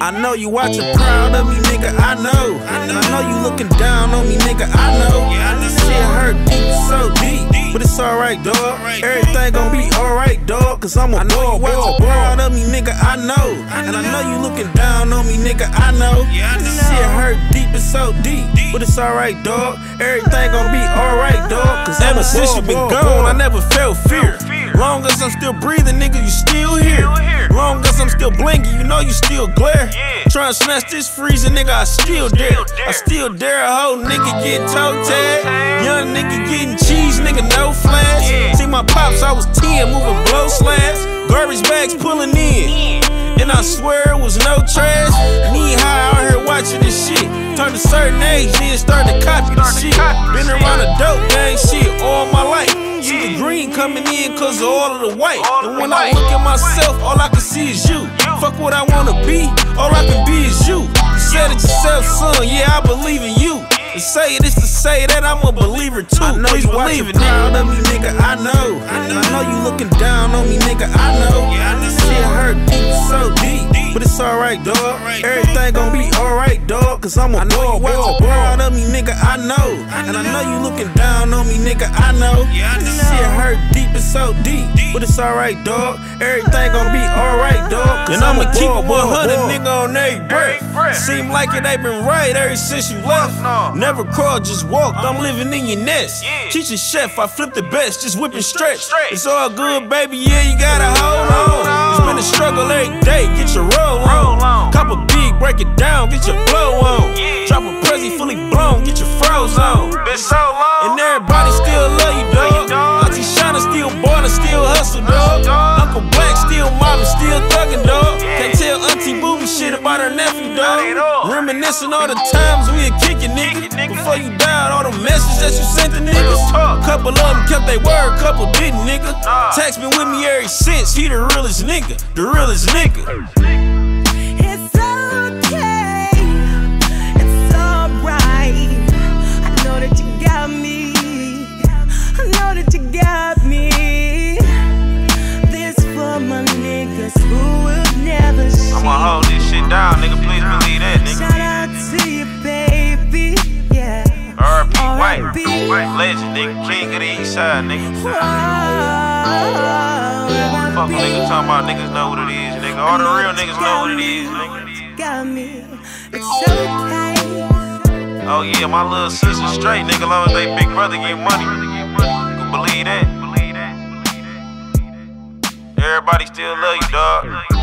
I know you watching proud of me, nigga. I know. And I know you looking down on me, nigga. I know. This shit hurt deep, so deep. But it's alright, dog. Everything gon' be alright, dog. Cause I'm a boy. Watching proud of me, nigga. I know. And I know you looking down on me, nigga. I know. This shit hurt deep, it's so deep. But it's alright, dog. Everything gon' be alright, dog. Cause ever since you been gone, I never felt fear. Long as I'm still breathing, nigga, you still here. Long as I'm still blinking, you know you still glare. Tryna snatch this freezer, nigga, I still dare. I still dare a whole nigga get toe tag. Young nigga getting cheese, nigga, no flash. See my pops, I was 10, moving blow slabs. Garbage bags pulling in. And I swear it was no trash. A certain age, then started to copy the shit. Been around the dope gang shit all my life. See the green coming in cause of all of the white. And when I look at myself, all I can see is you. Fuck what I wanna be, all I can be is you. You said it yourself, son, yeah, I believe in you. To say it is to say that I'm a believer too. I know Please you believe it, proud of me, nigga. I know. And I know you looking down on me, nigga. I know. This shit hurt so deep. But it's alright, dog. Everything gon' be alright, dog. Cause I'm a boy. Watch proud of me, nigga. I know. And I know you looking down on me, nigga. I know. This shit hurt deep, it's so deep. But it's alright, dog. Everything gon' be alright, dog. And I'ma keep it 100, nigga, breath. Seem like it ain't been right ever since you left. Never crawled, just walked. I'm living in your nest. Teach a chef, I flip the best, just whipping stretch. It's all good, baby. Yeah, you gotta hold on. It's been a struggle every day. Get your roll on. Cop a big, break it down, get your blow on. Drop a Prezi fully blown, get your froze on. Been so long. And everybody about her nephew, dog. Reminiscing all the times we had kick it, nigga. Before you died, all the messages that you sent to niggas. Couple of them kept their word, couple didn't, nigga. Tax been with me ever since. He the realest nigga, the realest nigga. It's okay. It's alright. I know that you got me. I know that you got me. This for my niggas who will never see. I'ma hold this shit down, nigga. Please believe that, Shout out to you, baby. Yeah. R.I.P. Wipe. Legend, nigga. King of the East Side, nigga. Whoa, Fuck nigga talking about niggas know what it is, nigga. All the real niggas know what it is, nigga. Got me. It's okay. Oh yeah, my little sister straight, nigga. Long as they big brother get money. You can believe that. Everybody still love you, dog.